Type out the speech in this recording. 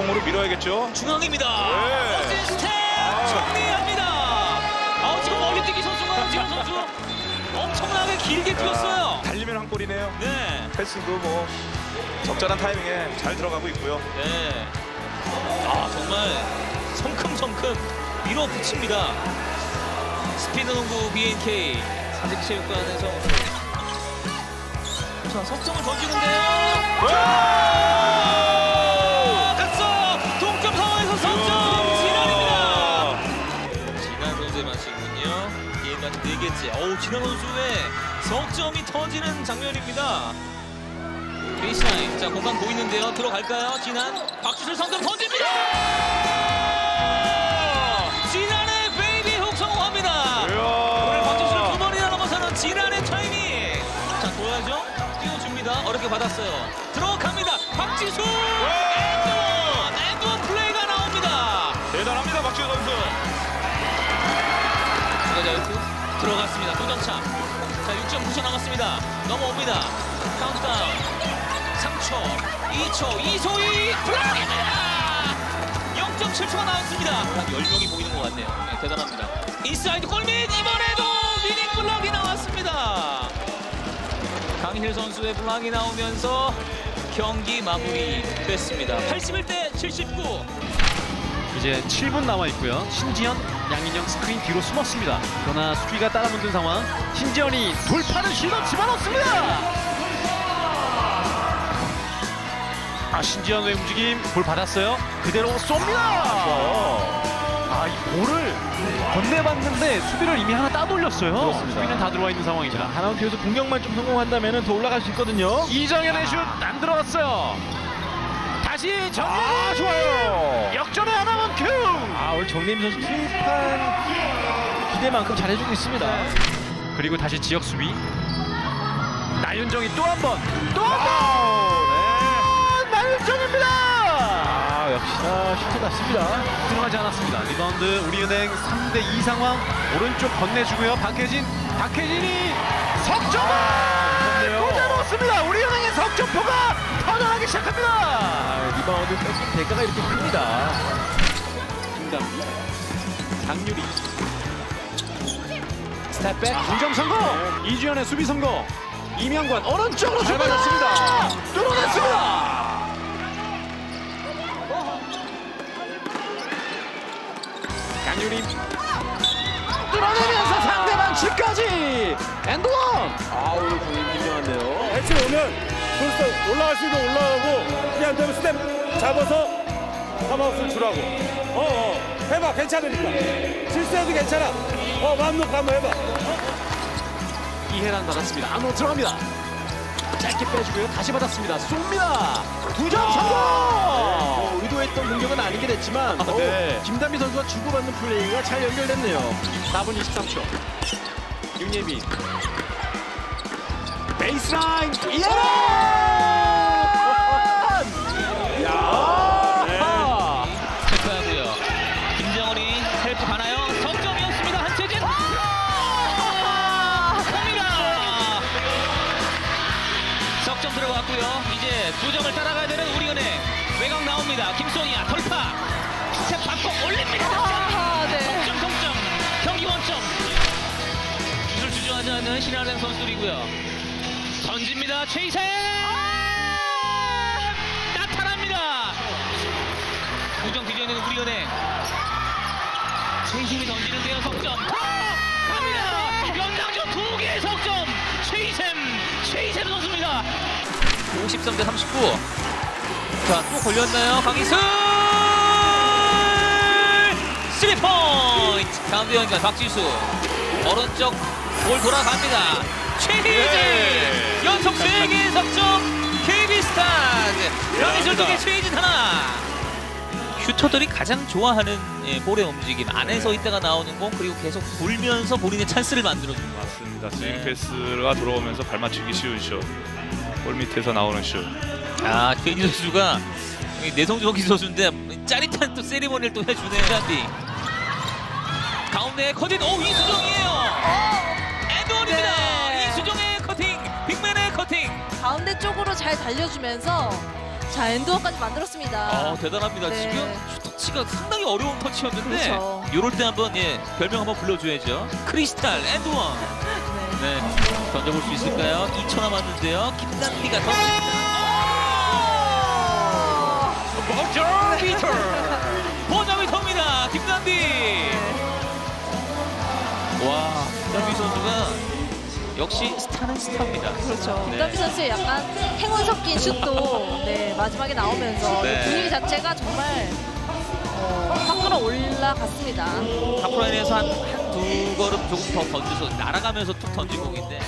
가겠죠. 중앙입니다. 네. 멋진 스텝 정리합니다. 아, 지금 멀리 뛰기 선수가 지금 선수 엄청나게 길게 뛰었어요. 달리면 한 골이네요. 네. 패스도 뭐 적절한 타이밍에 잘 들어가고 있고요. 네. 아 정말 성큼성큼 밀어붙입니다. 스피드 농구 BNK 사직체육관에서 자 석점을 던지는데요. 4개째. 어우 진안 선수의 석점이 터지는 장면입니다. 베이스라인 자 공간 보이는데요. 들어갈까요? 진안 박지수 석점 던집니다! 진안의 baby hook 성공합니다! 오늘 박지수를 두 번이나 넘어서는 진안의 타이밍! 자 돌아야죠? 띄워줍니다. 어렵게 받았어요. 들어갑니다. 박지수 들어갔습니다. 도전차 자 6.9초 남았습니다. 넘어옵니다. 카운트다운. 3초 2초 이소희. block입니다! 0.7초가 나왔습니다. 10명이 보이는 것 같네요. 네, 대단합니다. 인사이드 골밑! 이번에도 winning block이 나왔습니다. 강힐 선수의 block이 나오면서 경기 마무리 됐습니다. 81대 79 이제 7분 남아 있고요. 신지현, 양인영 스크린 뒤로 숨었습니다. 그러나 수비가 따라붙는 상황. 신지현이 돌파를 시도 집어넣습니다. 아 신지현의 움직임 볼 받았어요. 그대로 쏩니다. 아이 볼을 건네봤는데 수비를 이미 하나 따돌렸어요. 그렇습니다. 수비는 다 들어와 있는 상황입니다. 하나운트에서 공격만 좀 성공한다면 더 올라갈 수 있거든요. 이정현의 슛 안 들어갔어요. 다시 정현. 아, 좋아요. 역전의 하나만큼. 아, 오늘 정림 선수 투입한 기대만큼 잘해주고 있습니다. 그리고 다시 지역 수비. 나윤정이 또 한 번. 또 한 번. 네. 나윤정입니다. 아, 역시나 슈트 같습니다. 들어가지 않았습니다. 리바운드 우리은행 3대 2 상황. 오른쪽 건네주고요. 박혜진. 박혜진이 석점을. 꽂아 놓습니다. 우리은행의 석점포가 터져나오기 시작합니다. 아, 리바운드 뺏긴 대가가 이렇게 큽니다. 김단비. 장유리. 스텝백. 공점 성공. 이주연의 수비 성공. 이명관 오른쪽으로. 맞았습니다. 뚫어냈습니다. 강유림 뚫어내면서 상대방 집까지 엔드원 아, 오 오면 돌스 올라갈 수 있는 올라가고 그냥 안 되면 스텝 잡아서 파마우스를 주라고. 어, 어. 해봐. 괜찮으니까. 실수해도 괜찮아. 어 마음 놓고 한번 해봐. 이해란 받았습니다. 안으로 들어갑니다. 짧게 빼주고요. 다시 받았습니다. 쏩니다 두점 성공! 어, 의도했던 공격은 아니게 됐지만 아, 네. 어, 김단비 선수가 주고받는 플레이가 잘 연결됐네요. 4분 23초. 윤예빈 베이스라인 이해란 야 체크하고요. 김정은이 help 가나요? 석점이었습니다. 한채진. 갑니다. 석점 들어갔고요. 이제 두 점을 따라가야 되는 우리은행 외곽 나옵니다. 김소니아 돌파. 스텝 바꿔 올립니다. 석점 석점 경기 원점. 기술 주저하지 않는 신한은행 선수들이고요. 던집니다. 최이샘. 나타납니다. 구정 뒤져있는 우리은행. 최희심이 던지는데요. 석점. 갑니다. 연장전 두 개의 석점. 최희샘 최희샘 선수입니다. 53대 39 자 또 걸렸나요? 강희슬! 3포인트! 가운데 연결 박지수. 오른쪽 볼 돌아갑니다 최희진! 연속 3개의 석점 KB스타즈 강희슬 두개 최희진 하나. 슈터들이 가장 좋아하는 예, 볼의 움직임. 안에서 이때가 나오는 공 그리고 계속 돌면서 본인의 찬스를 만들어주는 거 맞습니다. 스윙 네. 패스가 들어오면서 발 맞추기 쉬운 슛. 골 밑에서 나오는 슛. 아 최지 선수가 이 내성적인 선수인데 짜릿한 또 세리머니를 또 해주네요 짠디. 가운데 커팅 오 이수정이에요 커팅 가운데 쪽으로 잘 달려주면서 자, 엔드원까지 만들었습니다. 어, 대단합니다. 네. 지금 터치가 상당히 어려운 터치였는데 그렇죠. 이럴 때 한번 예, 별명 한번 불러줘야죠. 크리스탈 에드원. 네. 네, 던져볼 수 있을까요? 2초 남았는데요. 김단비가 던집니다. 버저 비터. 버저 비터입니다. 김단비. 와, 김단비 선수가 역시 스타는 스타입니다. 그렇죠. 네. 김단비 선수의 약간 행운 섞인 슛도 네, 마지막에 나오면서 네. 분위기 자체가 정말 어, 확 끌어올라갔습니다. 하프라인에서 한두 걸음 조금 더 던져서 날아가면서 툭 던진 공인데